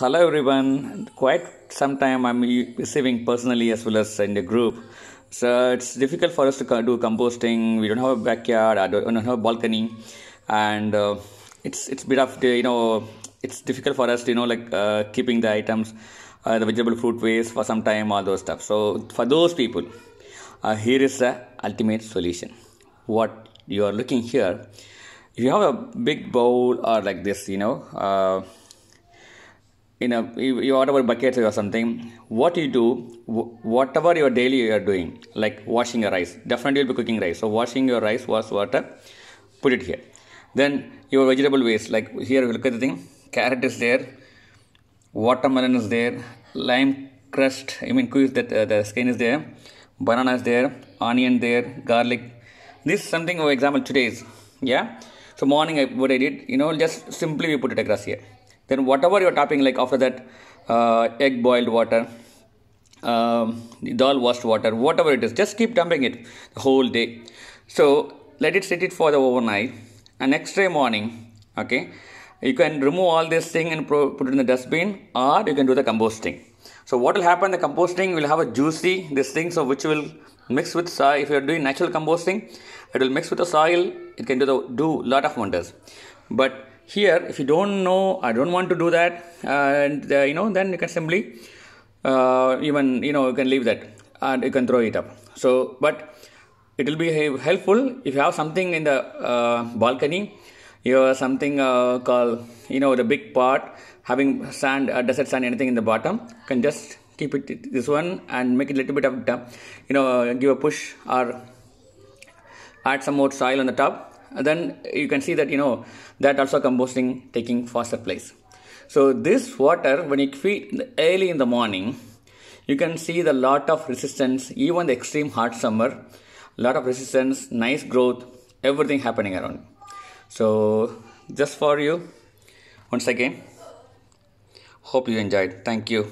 Hello everyone. Quite some time I'm receiving personally as well as in the group. So it's difficult for us to do composting. We don't have a backyard. I don't have a balcony, and uh, it's it's bit of you know it's difficult for us to you know like uh, keeping the items, uh, the vegetable fruit waste for some time, all those stuff. So for those people, uh, here is the ultimate solution. What you are looking here, if you have a big bowl or like this, you know uh, in a you whatever bucket or something what you do whatever your daily you are doing like washing your rice definitely you'll be cooking rice. So washing your rice was water put it here. Then your vegetable waste like here look at the thing carrot is there watermelon is there lime crust i mean that uh, the skin is there banana is there onion there garlic. This is something for example today's yeah? So morning I, what i did you know just simply we put it across here then whatever you're topping like after that uh, egg boiled water um, dal washed water whatever it is just keep dumping it the whole day. So let it sit it for the overnight. And next day morning okay you can remove all this thing and put it in the dustbin or you can do the composting. So what will happen the composting will have a juicy this thing so which will mix with soil if you are doing natural composting it will mix with the soil. It can do the do lot of wonders. But here if you don't know i don't want to do that and uh, you know then you can simply uh, even you know you can leave that and you can throw it up. So but it will be helpful if you have something in the uh, balcony. You have something uh, called you know the big pot having sand uh, desert sand anything in the bottom. Can just keep it this one and make it a little bit of you know give a push or add some more soil on the top then you can see that you know that also composting taking faster place. So this water when you feed early in the morning you can see the lot of resistance even the extreme hot summer lot of resistance nice growth everything happening around. So just for you once again hope you enjoyed. Thank you